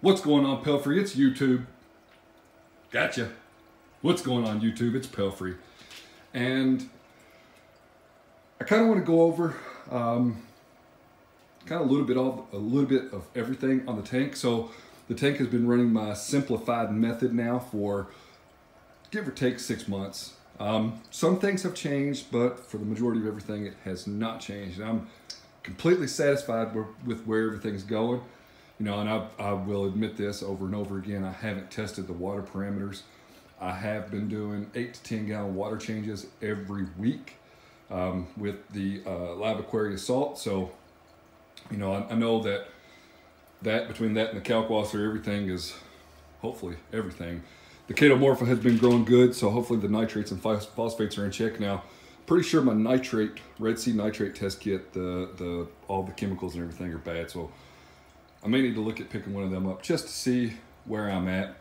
What's going on, Pelphrey? It's YouTube. Gotcha. What's going on, YouTube? It's Pelphrey. And I kind of want to go over um, kind of a little bit of a little bit of everything on the tank. So the tank has been running my simplified method now for give or take six months. Um, some things have changed, but for the majority of everything, it has not changed. And I'm completely satisfied with, with where everything's going. You know, and I, I will admit this over and over again, I haven't tested the water parameters. I have been doing eight to 10 gallon water changes every week um, with the uh, Live Aquarius salt. So, you know, I, I, know that that between that and the Kalkwasser, everything is hopefully everything. The Chaetomorpha has been growing good, so hopefully the nitrates and phosphates are in check now. Pretty sure my nitrate, Red Sea nitrate test kit, the, the all the chemicals and everything are bad. So I may need to look at picking one of them up just to see where I'm at.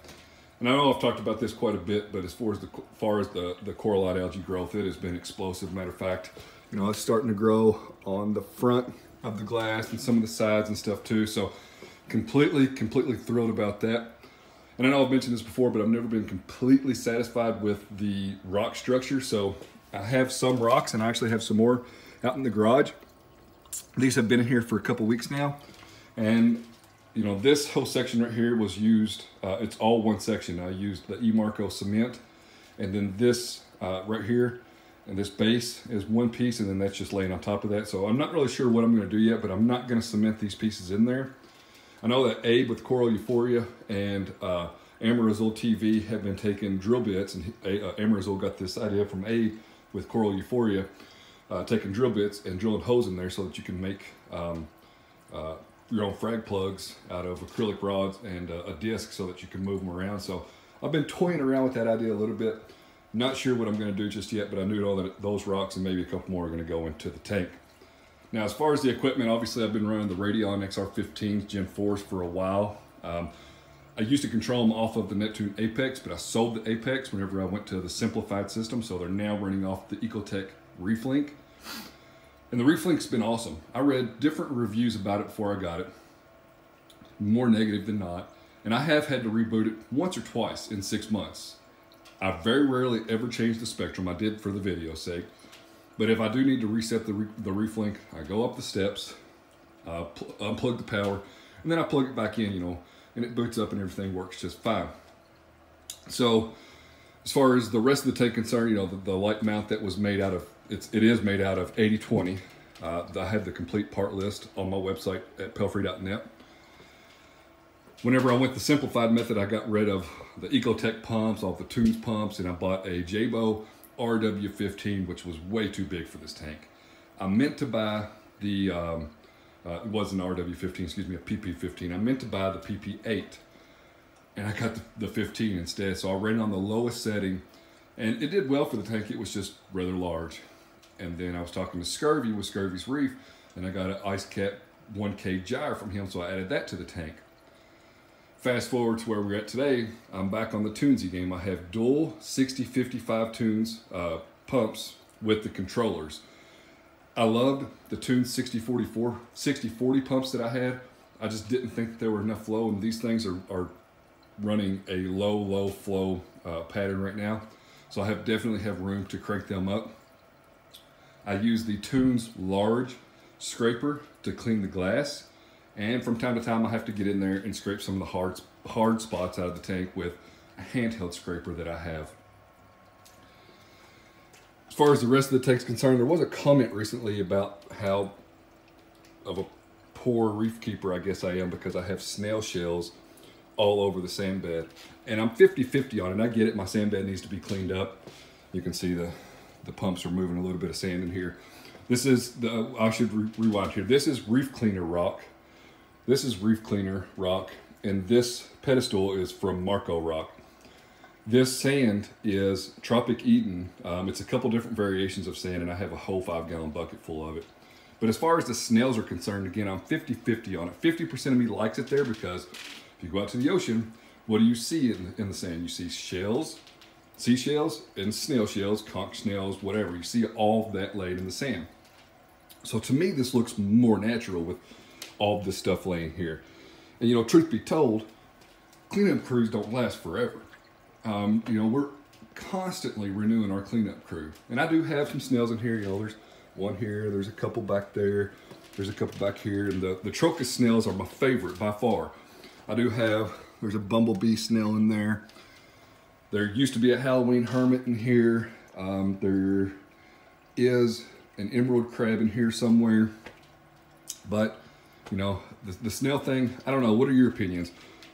And I know I've talked about this quite a bit, but as far as the far as the, the coralline algae growth, it has been explosive. Matter of fact, you know, it's starting to grow on the front of the glass and some of the sides and stuff too. So completely, completely thrilled about that. And I know I've mentioned this before, but I've never been completely satisfied with the rock structure. So I have some rocks and I actually have some more out in the garage. These have been in here for a couple weeks now. And you know, this whole section right here was used, uh, it's all one section. I used the eMarco cement and then this uh, right here and this base is one piece and then that's just laying on top of that. So I'm not really sure what I'm gonna do yet, but I'm not gonna cement these pieces in there. I know that Abe with Coral Euphoria and uh, TV have been taking drill bits and uh, got this idea from Abe with Coral Euphoria, uh, taking drill bits and drilling holes in there so that you can make um, uh, your own frag plugs out of acrylic rods and uh, a disc so that you can move them around. So I've been toying around with that idea a little bit. Not sure what I'm going to do just yet, but I knew all that those rocks and maybe a couple more are going to go into the tank. Now, as far as the equipment, obviously I've been running the Radion XR15s Gen 4s for a while. Um, I used to control them off of the Neptune Apex, but I sold the Apex whenever I went to the simplified system, so they're now running off the Ecotech ReefLink. And the ReefLink's been awesome. I read different reviews about it before I got it, more negative than not. And I have had to reboot it once or twice in six months. I very rarely ever change the spectrum. I did for the video sake. But if I do need to reset the, re the ReefLink, I go up the steps, uh, unplug the power, and then I plug it back in, you know, and it boots up and everything works just fine. So as far as the rest of the tank concerned, you know, the, the light mount that was made out of it's it is made out of 8020. Uh, I have the complete part list on my website at pelphrey.net. Whenever I went the simplified method, I got rid of the Ecotech pumps, all the Tunze pumps, and I bought a Jebao RW15, which was way too big for this tank. I meant to buy the, um, uh, it was an RW15, excuse me, a PP15. I meant to buy the PP8, and I got the, the 15 instead. So I ran on the lowest setting, and it did well for the tank. It was just rather large. And then I was talking to Scurvy with Scurvy's Reef, and I got an Ice Cap 1K gyre from him, so I added that to the tank. Fast forward to where we're at today, I'm back on the Tunze game. I have dual 6055 Tunze uh, pumps with the controllers. I loved the Tunze 6044, 6040 pumps that I had. I just didn't think that there were enough flow, and these things are, are running a low, low flow uh, pattern right now. So I have definitely have room to crank them up. I use the Tunze large scraper to clean the glass. And from time to time, I have to get in there and scrape some of the hard, hard spots out of the tank with a handheld scraper that I have. As far as the rest of the tank's concerned, there was a comment recently about how of a poor reef keeper I guess I am because I have snail shells all over the sand bed. And I'm 50-50 on it. I get it. My sand bed needs to be cleaned up. You can see the the pumps are moving a little bit of sand in here. This is the, I should re rewind here. This is reef cleaner rock. This is reef cleaner rock. And this pedestal is from Marco rock. This sand is Tropic Eden. Um, it's a couple different variations of sand and I have a whole five gallon bucket full of it. But as far as the snails are concerned, again, I'm 50-50 on it. 50% of me likes it there because if you go out to the ocean, what do you see in, in the sand? You see shells, seashells and snail shells, conch snails, whatever. You see all that laid in the sand. So to me, this looks more natural with all this stuff laying here. And you know, truth be told, cleanup crews don't last forever. Um, you know, we're constantly renewing our cleanup crew. And I do have some snails in here. You know, there's one here, there's a couple back there, there's a couple back here. And the, the Trochus snails are my favorite by far. I do have, there's a bumblebee snail in there. There used to be a Halloween hermit in here. Um, there is an emerald crab in here somewhere. But, you know, the, the snail thing, I don't know. What are your opinions?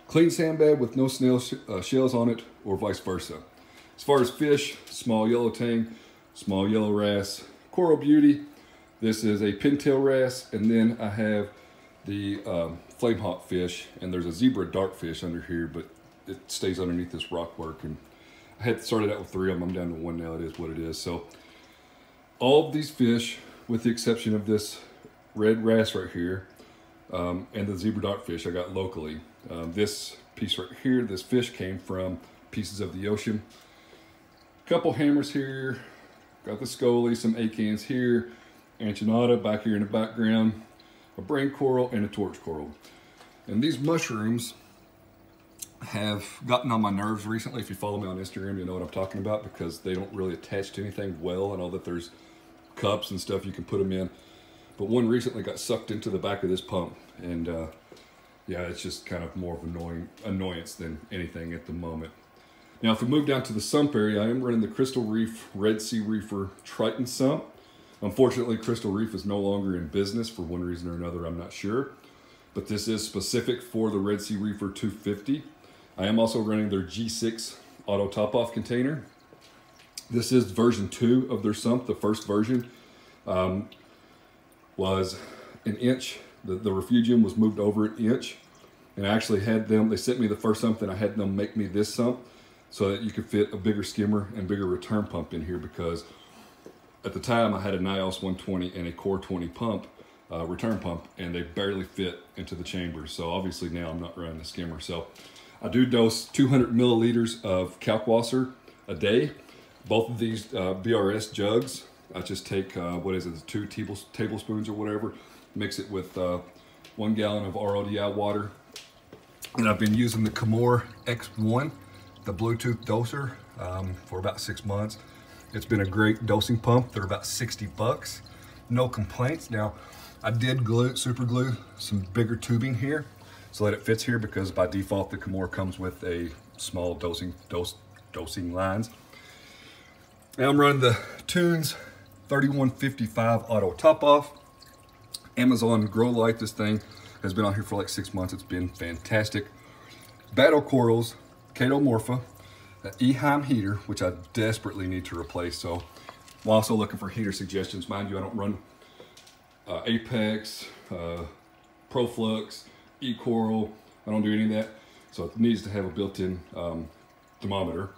Clean sandbag with no snail sh uh, shells on it or vice versa. As far as fish, small yellow tang, small yellow wrasse, coral beauty. This is a pintail wrasse, and then I have the um, flame hawk fish, and there's a zebra dartfish under here, but it stays underneath this rock work. And I had started out with three of them. I'm down to one now. It is what it is. So all of these fish, with the exception of this red wrasse right here, um, and the zebra dartfish I got locally. Um, this piece right here, this fish came from pieces of the ocean. A Couple hammers here, got the scolie, some acants here, anchinata back here in the background, a brain coral, and a torch coral. And these mushrooms have gotten on my nerves recently. If you follow me on Instagram, you know what I'm talking about because they don't really attach to anything well. I know that there's cups and stuff you can put them in. But one recently got sucked into the back of this pump. And uh, yeah, it's just kind of more of annoying annoyance than anything at the moment. Now, if we move down to the sump area, I am running the Crystal Reef Red Sea Reefer Triton sump. Unfortunately, Crystal Reef is no longer in business for one reason or another, I'm not sure. But this is specific for the Red Sea Reefer 250. I am also running their G6 auto top-off container. This is version 2 of their sump. The first version um, was an inch. The, the refugium was moved over an inch. And I actually had them, they sent me the first sump, and I had them make me this sump so that you could fit a bigger skimmer and bigger return pump in here because at the time I had a Nyos 120 and a Core 20 pump, uh, return pump, and they barely fit into the chamber. So obviously now I'm not running the skimmer. So I do dose 200 milliliters of Kalkwasser a day. Both of these uh, BRS jugs, I just take, uh, what is it, two tablespoons or whatever, mix it with uh, one gallon of RODI water. And I've been using the Kamoer X1 the Bluetooth doser um, for about six months. It's been a great dosing pump. They're about 60 bucks. No complaints. Now, I did glue, super glue some bigger tubing here so that it fits here because by default the Kamoer comes with a small dosing dose dosing lines. Now I'm running the Tunze 3155 auto top off. Amazon Grow Light, this thing has been on here for like six months. It's been fantastic. Battle Corals Chaetomorpha, an Eheim heater, which I desperately need to replace. So I'm also looking for heater suggestions. Mind you, I don't run uh, Apex, uh, Profilux, E-Coral. I don't do any of that. So it needs to have a built-in um, thermometer.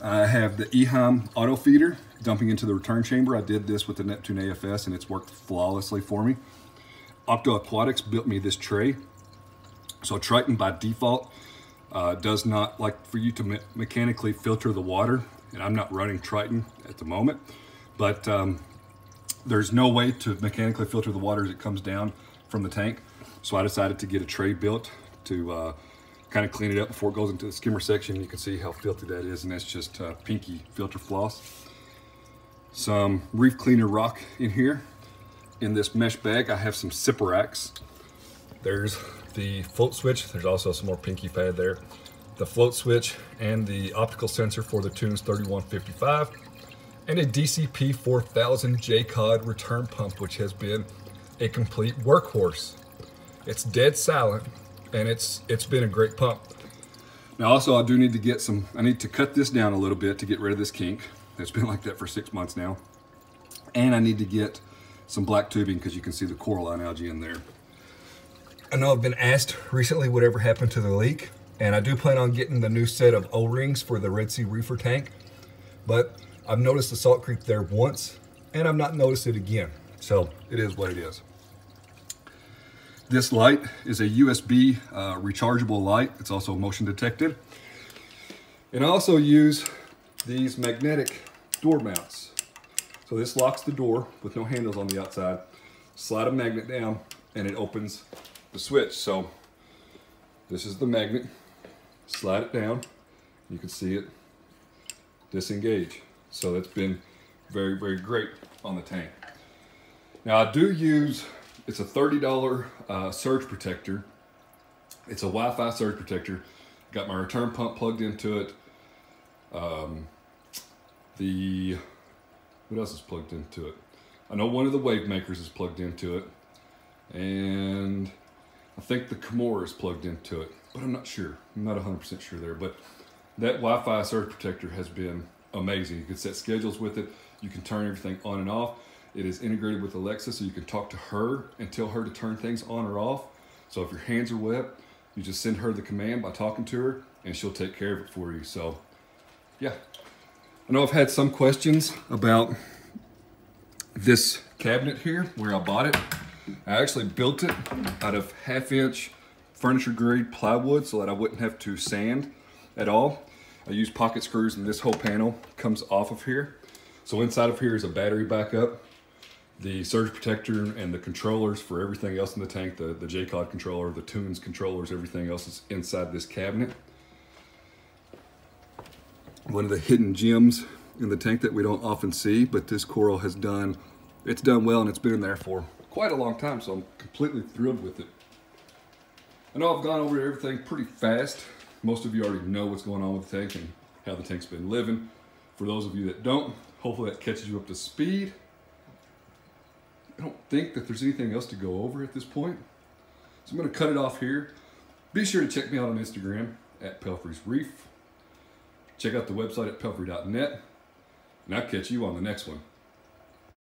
I have the Eheim auto feeder dumping into the return chamber. I did this with the Neptune AFS and it's worked flawlessly for me. Octo Aquatics built me this tray. So Triton by default uh, does not like for you to me mechanically filter the water and I'm not running Triton at the moment but um, there's no way to mechanically filter the water as it comes down from the tank so I decided to get a tray built to uh, kind of clean it up before it goes into the skimmer section you can see how filthy that is and that's just uh, pinky filter floss some reef cleaner rock in here in this mesh bag I have some Siporax there's the float switch. There's also some more pinky pad there. The float switch and the optical sensor for the Tunze 3155 and a DCP 4000 Jecod return pump, which has been a complete workhorse. It's dead silent and it's it's been a great pump. Now also I do need to get some, I need to cut this down a little bit to get rid of this kink. It's been like that for six months now. And I need to get some black tubing because you can see the coralline algae in there. I know I've been asked recently whatever happened to the leak, and I do plan on getting the new set of O-rings for the Red Sea Reefer tank, but I've noticed the salt creep there once, and I've not noticed it again. So it is what it is. This light is a USB uh, rechargeable light. It's also motion detected. And I also use these magnetic door mounts. So this locks the door with no handles on the outside. Slide a magnet down and it opens the switch. So This is the magnet. Slide it down. You can see it disengage. So that's been very, very great on the tank. Now I do use, it's a $30 uh, surge protector. It's a Wi-Fi surge protector. Got my return pump plugged into it. Um, the, what else is plugged into it? I know one of the wave makers is plugged into it. And I think the Kamoer is plugged into it, but I'm not sure. I'm not 100% sure there, but that Wi-Fi surge protector has been amazing. You can set schedules with it. You can turn everything on and off. It is integrated with Alexa, so you can talk to her and tell her to turn things on or off. So if your hands are wet, you just send her the command by talking to her, and she'll take care of it for you. So, yeah. I know I've had some questions about this cabinet here, where I bought it. I actually built it out of half inch furniture grade plywood so that I wouldn't have to sand at all. I use pocket screws and this whole panel comes off of here. So inside of here is a battery backup, the surge protector and the controllers for everything else in the tank, the, the Jecod controller, the Tunze controllers, everything else is inside this cabinet. One of the hidden gems in the tank that we don't often see, but this coral has done, it's done well and it's been in there for quite a long time, so I'm completely thrilled with it. I know I've gone over everything pretty fast, most of you already know what's going on with the tank and how the tank's been living. For those of you that don't, hopefully that catches you up to speed. I don't think that there's anything else to go over at this point. So I'm gonna cut it off here. Be sure to check me out on Instagram at Pelphrey's Reef. Check out the website at pelphrey.net. And I'll catch you on the next one.